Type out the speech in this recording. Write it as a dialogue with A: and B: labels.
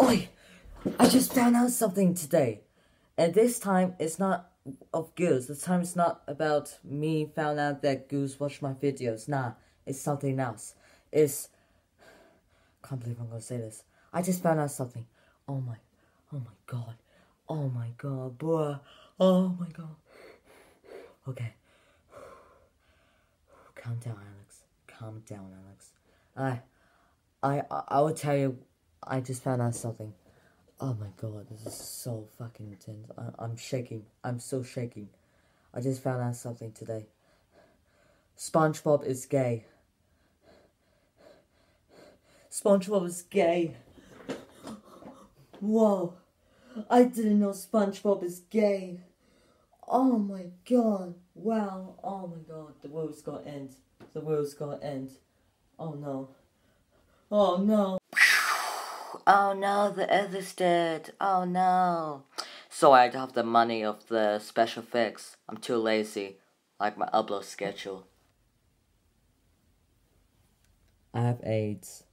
A: Oi! I just found out something today. And this time it's not of Goose. This time it's not about me found out that Goose watched my videos. Nah, it's something else. It's can't believe I'm gonna say this. I just found out something. Oh my oh my god. Oh my god, boy. Oh my god. Okay. Calm down, Alex. Calm down, Alex. I I, I will tell you I just found out something. Oh my god, this is so fucking intense. I, I'm shaking. I'm so shaking. I just found out something today. SpongeBob is gay. SpongeBob is gay. Whoa. I didn't know SpongeBob is gay. Oh my god. Wow. Oh my god. The world's gonna end. The world's gonna end. Oh no. Oh no. Oh no, the Earth is dead. Oh no. So I have the money of the special fix. I'm too lazy. Like my upload schedule. I have AIDS.